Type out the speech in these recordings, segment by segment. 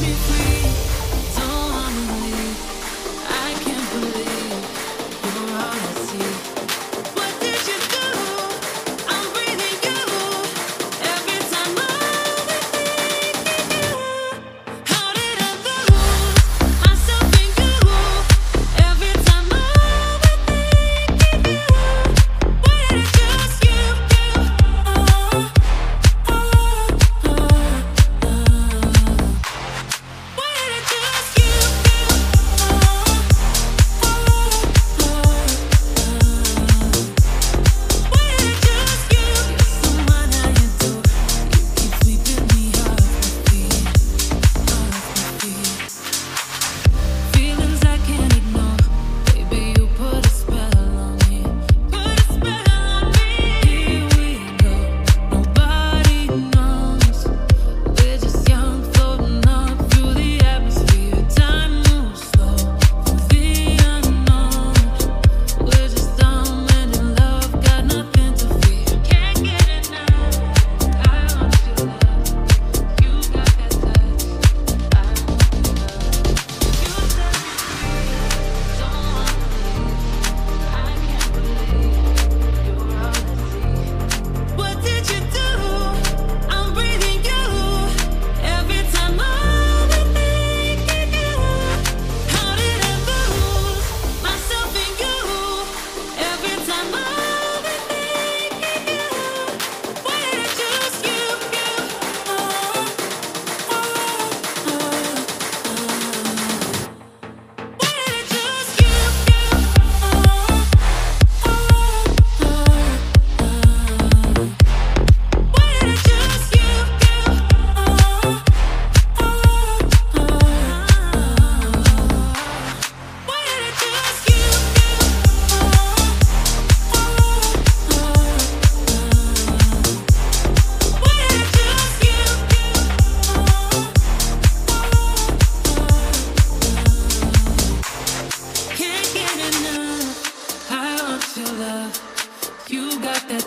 me free.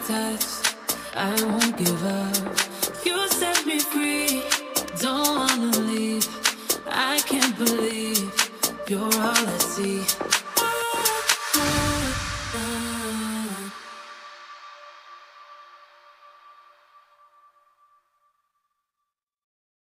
test. I won't give up. You set me free. Don't wanna leave. I can't believe you're all I see.